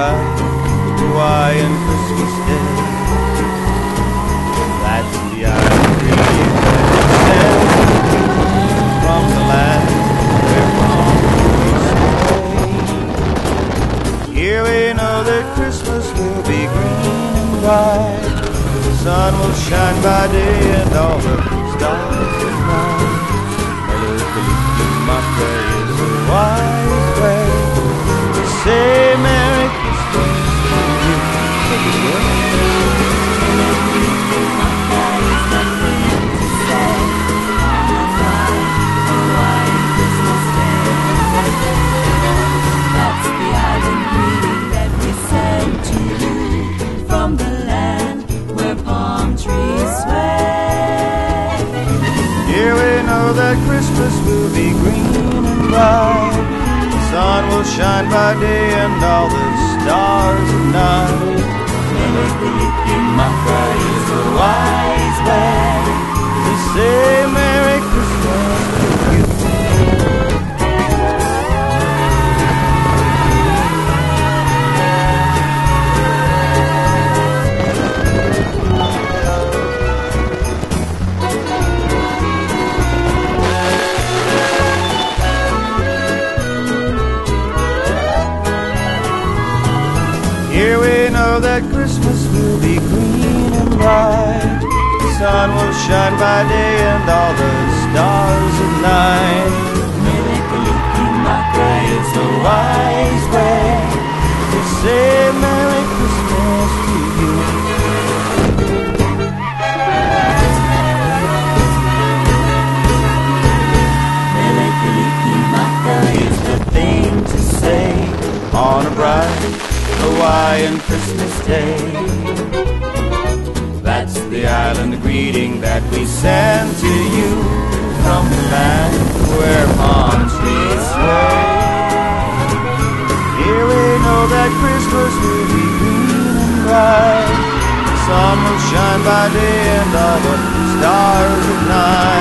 Hawaiian Christmas Day. That's the that from the land where sway. Here we know that Christmas will be green and bright. The sun will shine by day and all that Christmas will be green and bright. The sun will shine by day and all the stars Here we know that Christmas will be green and bright. The sun will shine by day and all the stars at night. Mele Kalikimaka is the wise way to say Merry Christmas to you. Is July Christmas Day. That's the island greeting that we send to you from the land where palm trees sway. Here we know that Christmas will be green and bright. The sun will shine by day and the stars at night.